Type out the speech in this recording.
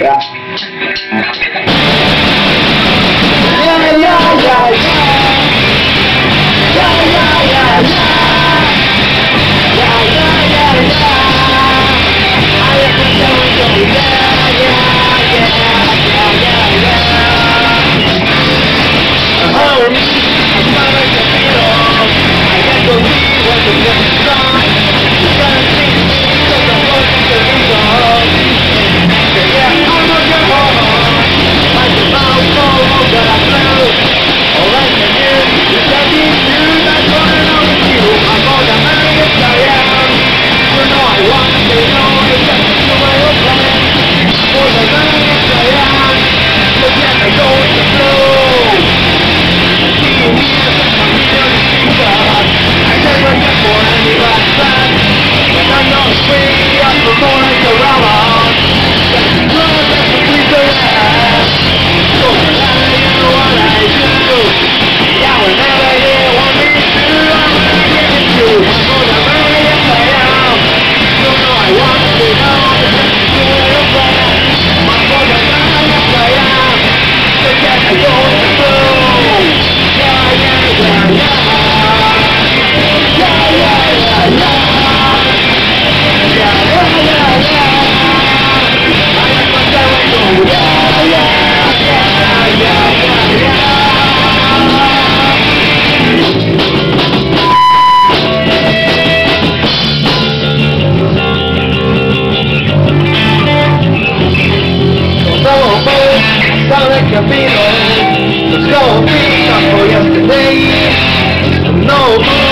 Yeah. Yeah, yeah, yeah, yeah. Yeah, yeah, yeah, yeah. Yeah, yeah, yeah, yeah, yeah, yeah. I'm I'm not. I like a beetle. There's no peace for yesterday. No